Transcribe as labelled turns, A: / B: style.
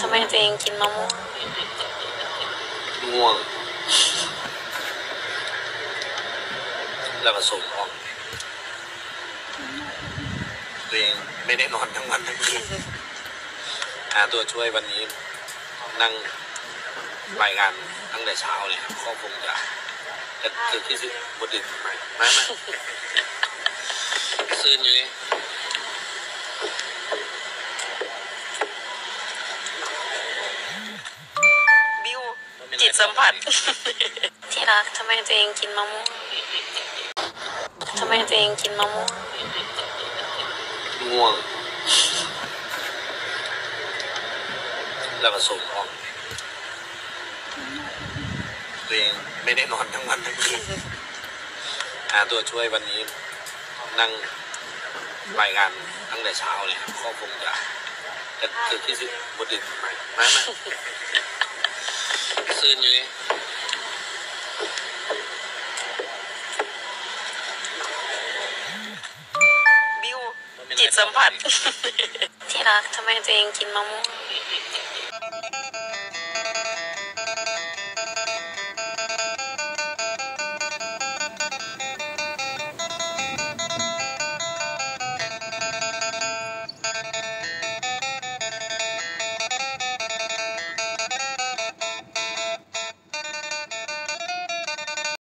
A: ทำไมตัวเองกินมะม่วง
B: ง่วง แล้วก็ส่งออกตัวเองไม่ได้นอนทั้งวันทั้งคืนหาตัวช่วยวันนี้นั่งรายงานตั้งแต่เช้าเลยครับก็คงจะจะจะที่สิบดึกไหมไม่ไม่ซื่นอยู่นี่
A: จิตสัมผัส ที่รักทำไมตัวเองกินมะม่วงทำไมตัวเองกินมะม่วง
B: ง่วง แล้วก็ส่งออกตัวเองไม่ได้นอนทั้งวันทั้งคืนหาตัวช่วยวันนี้นั่งรายงานตั้งแต่เช้าเลยครับก็คงจะจะจะที่สิบดึกไหมไม่ไม่ืนอยู่นี่
A: บิวจิตสัมผัส ที่รักทำไมตัวเองกินมะม่วง